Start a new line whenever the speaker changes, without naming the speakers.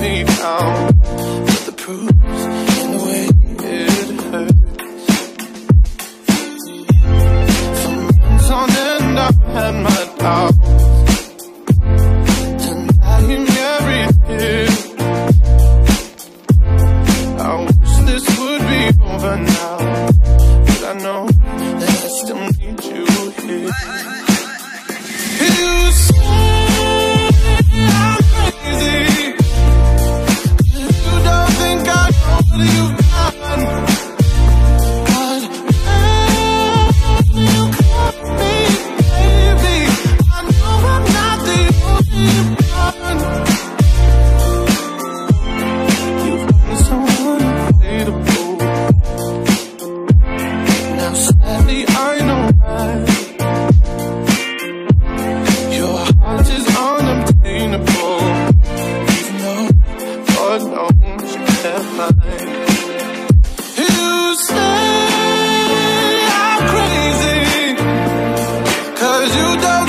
me down. But the proof's in the way it hurts. For months on end, I've had my doubts. Denying everything. I wish this would be over now. But I know that I still need you here. Sadly, I know. Your heart is even though Lord knows you. You say I'm you don't.